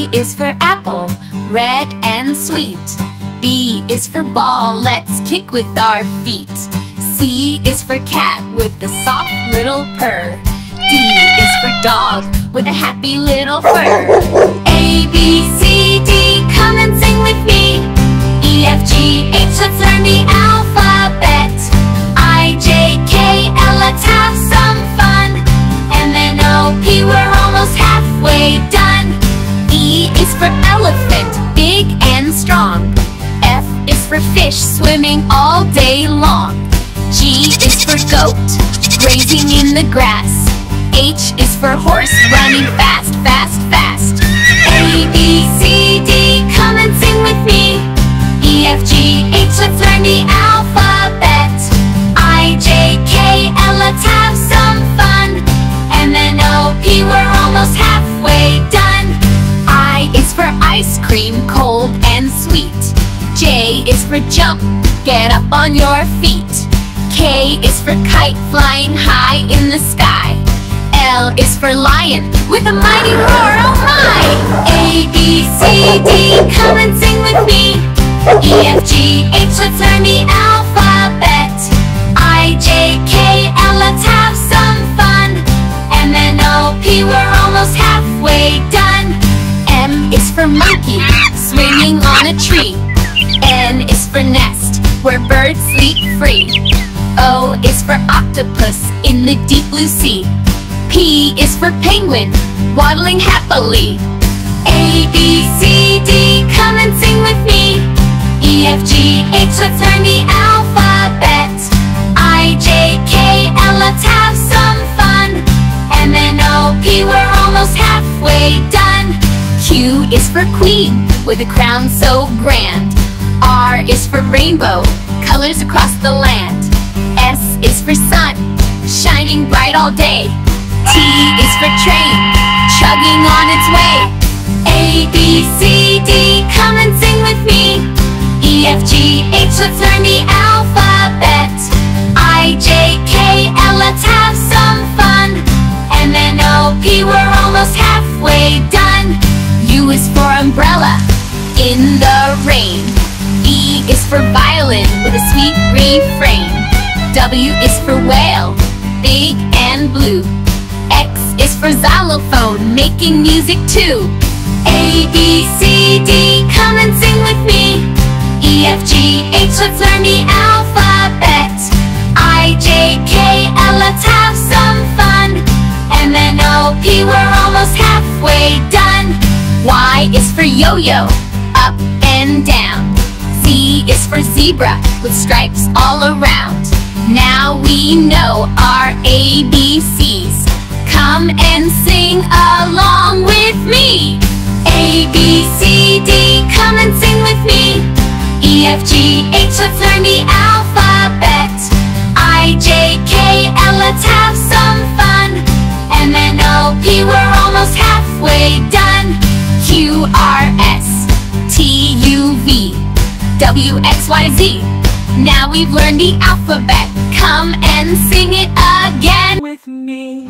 A is for apple, red and sweet. B is for ball, let's kick with our feet. C is for cat with the soft little purr. D is for dog with a happy little fur. A, B, C, D, come and sing with me. E, F, G, H, let's learn the alphabet. I, J, K, L, let's have some fun. And then O, P, we're almost halfway done. For elephant, big and strong. F is for fish, swimming all day long. G is for goat, grazing in the grass. H is for horse, running fast, fast, fast. A, B, C, Is for jump, get up on your feet. K is for kite, flying high in the sky. L is for lion, with a mighty roar, oh my! A, B, C, D, come and sing with me. E, F, G, H, let's learn the alphabet. I, J, K, L, let's have some fun. And then O, P, we're almost halfway done. M is for monkey, swinging on a tree. N for nest, where birds sleep free. O is for octopus in the deep blue sea. P is for penguin, waddling happily. A, B, C, D, come and sing with me. E, F, G, H, let's learn the alphabet. I, J, K, L, let's have some fun. And then O, P, we're almost halfway done. Q is for queen, with a crown so grand. R is for rainbow, colors across the land. S is for sun, shining bright all day. T is for train, chugging on its way. A, B, C, D, come and sing with me. E, F, G, H, let's learn the alphabet. I, J, K, L, let's have some fun. And then O, P, we're almost halfway done. U is for umbrella, in the rain. Is for violin, with a sweet refrain. W is for whale, big and blue. X is for xylophone, making music too. A, B, C, D, come and sing with me. E, F, G, H, let's learn the alphabet. I, J, K, L, let's have some fun. And then O, P, we're almost halfway done. Y is for yo-yo, up and down. Is for zebra, with stripes all around. Now we know our ABCs. Come and sing along with me. A, B, C, D, come and sing with me. E, F, G, H, let's learn the alphabet. I, J, K, L, let's have some fun. And then O, P, we're almost halfway done. Q, R, S, T, U, V, W, X, Y, Z. Now we've learned the alphabet. Come and sing it again with me.